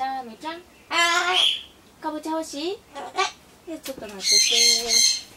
ちゃんみちゃん。かぼちゃ欲しい？いやちょっと待ってて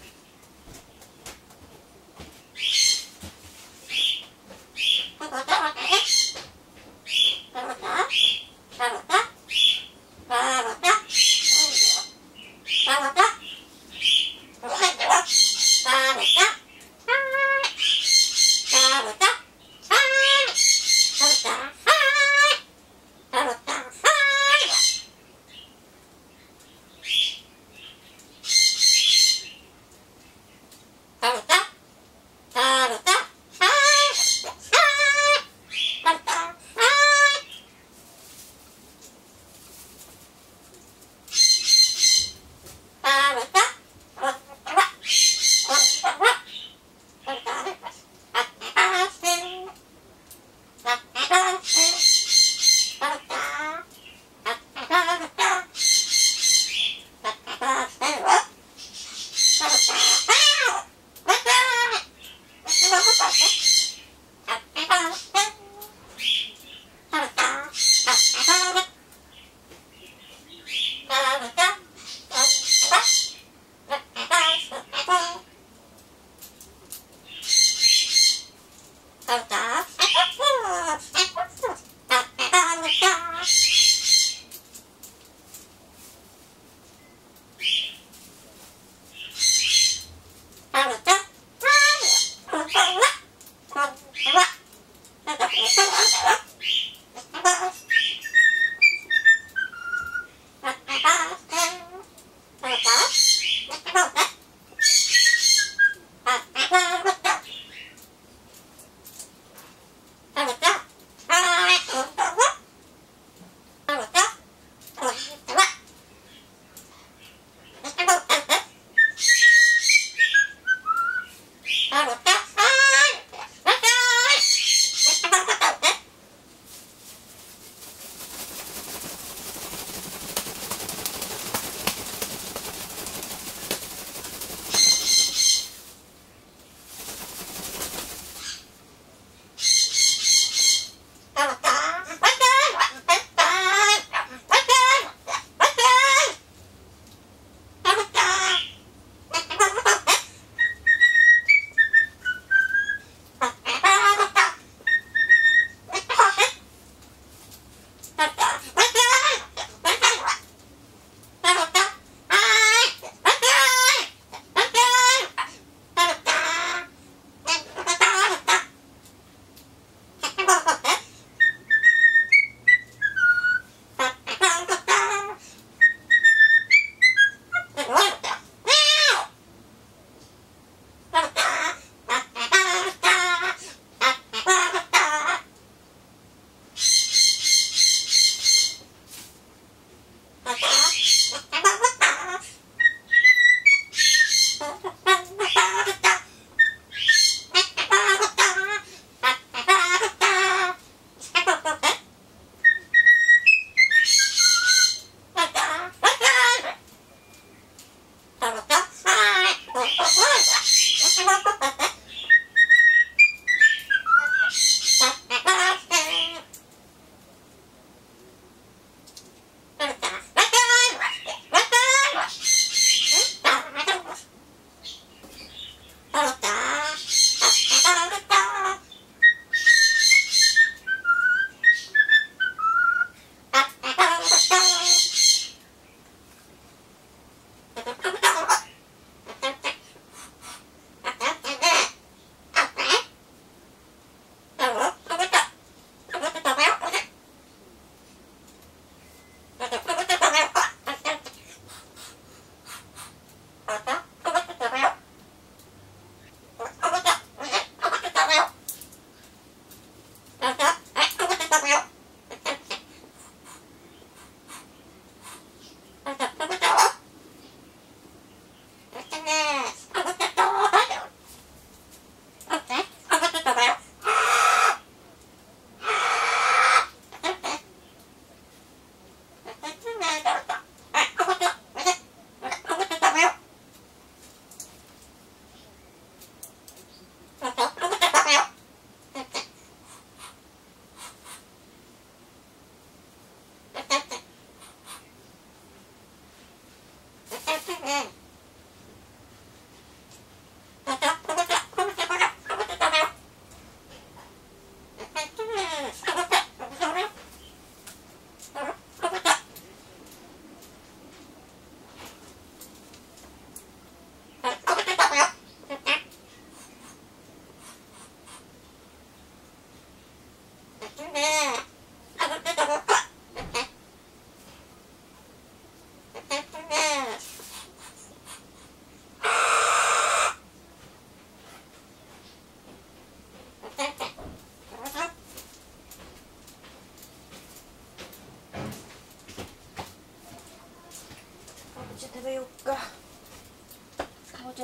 到达 Bye. Ajá.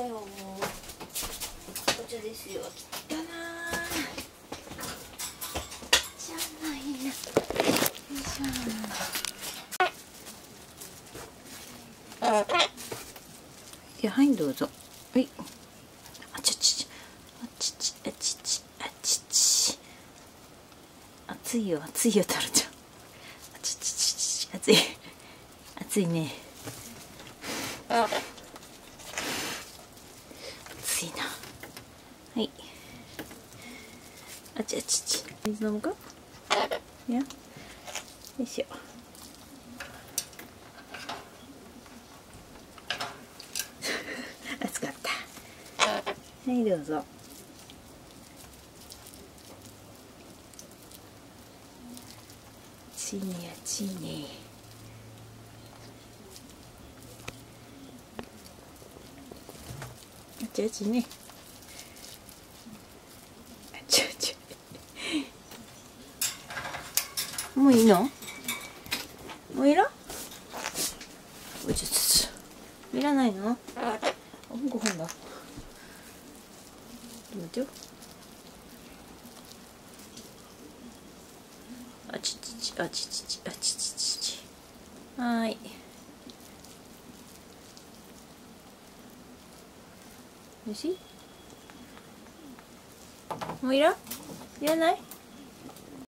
ぼちゃよ。かぼちゃですよ切ったなじゃないなよいしょいやはいどうぞはいあちゃちあちちあちちあちち熱いよ熱いよタルちゃんあちちちち熱い熱いね暑いなはい。あちあちち。水飲むか？いや。よいしょ。暑かった。はいどうぞ。ちねやちね。あちあちねあちあちもういいの？もういら？んおちょちいらないの？あご飯だ。どうぞあちちちあちちちあちちちちはーい。おいし。いもういら？んいらない？